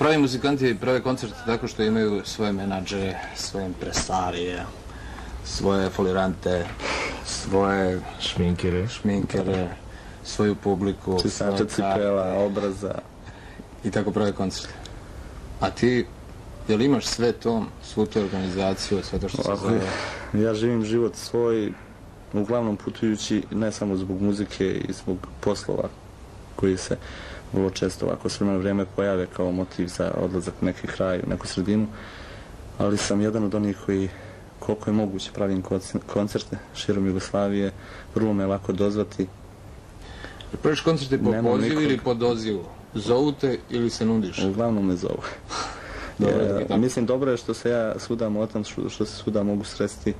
pravi muzikanti prave koncerte tako što imaju svoje menadžere, svoje impresarije, svoje folirante, svoje Šminkere. šminkere, svoju publiku, Čistača svoje cipela, obraza. i tako prave koncerte. A ti, jel imaš sve to, svu tu organizaciju, sve to što se zove? ja živim život svoj, uglavnom putujući ne samo zbog muzike i zbog poslova koji se vrlo često ovako s vremena vrijeme pojave kao motiv za odlazak u neki kraj, u neku sredinu, ali sam jedan od onih koji koliko je moguće pravim konc- koncerte širom Jugoslavije, vrlo me je lako dozvati. Praviš koncerte po Nemam pozivu nikog. ili po dozivu? Zovu te ili se nudiš? Uglavnom me zovu. Dobro, tako. mislim dobro je što se ja svuda motam, što, što se svuda mogu sresti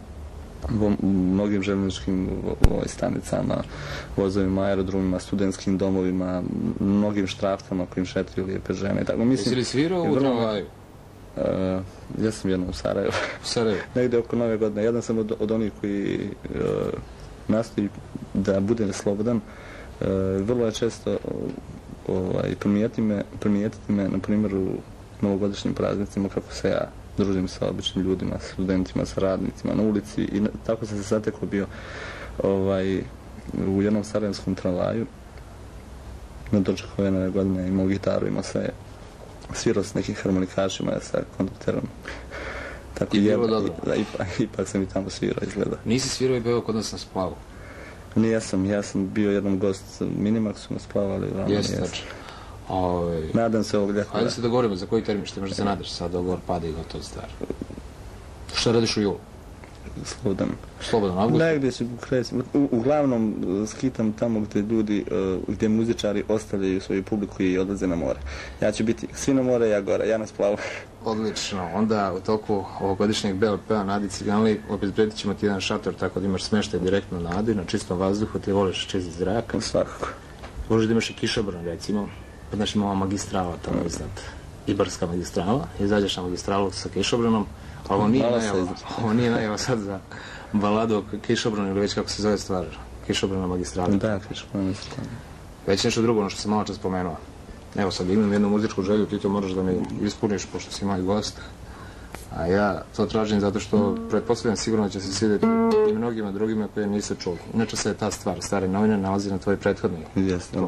u mnogim željezničkim ovaj, stanicama, vozovima, aerodromima, studentskim domovima, mnogim štraftama kojim šetaju lijepe žene. Tako, Jesi mislim, li svirao u tramvaju? e, ja sam jednom u Sarajevu, U Sarajevu? negdje oko nove godine. Jedan sam od, od onih koji e, nastoji da bude slobodan. E, vrlo je često o, ovaj, primijeti me, primijetiti me, na primjer, u novogodišnjim praznicima kako se ja družim sa običnim ljudima, sa studentima, sa radnicima na ulici i na, tako sam se zatekao bio ovaj, u jednom sarajevskom tramvaju na dočeku ove nove godine imao gitaru, imao sve svirao s nekim harmonikašima sa kondukterom. Tako I bilo. Da, ipak, ipak sam i tamo svirao izgleda. Nisi svirao i pevao kod nas na splavu? Nije sam, ja sam bio jedan gost Minimaxu na spavali. Vama, Jeste, znači. Ovaj, Nadam se ljeta. Hajde se dogovorimo za koji termin, što možda se nadaš, sad dogovor pada i gotovo stvar. Šta radiš u julu? Slobodan. Slobodan avgust? Negdje se krećem. U, uglavnom e, skitam tamo gdje ljudi, e, gdje muzičari ostavljaju svoju publiku i odlaze na more. Ja ću biti svi na more, ja gore, ja na splavu. Odlično. Onda u toku ovogodišnjeg BLP-a Nadi Ciganli obezbedit ćemo ti jedan šator tako da imaš smeštaj direktno na Adi, na čistom vazduhu, ti voliš čist zrak. Svakako. Voliš da imaš i kišobran recimo, pa znaš ima ova magistrala tamo iznad. Ibarska magistrala, izađeš na magistralu sa kišobranom, a ovo nije najava, ovo nije najava sad za baladu o kišobranu ili već kako se zove stvar, kišobrana magistrala. Da, tamo. Već nešto drugo, ono što sam malo čas spomenuo. Evo sad imam jednu muzičku želju, ti to moraš da mi ispuniš, pošto si moj gost. A ja to tražim zato što pretpostavljam sigurno da će se svidjeti i mnogima drugima koje niste čuli. Inače se je ta stvar, stare novine, nalazi na tvojoj prethodnoj Jeste.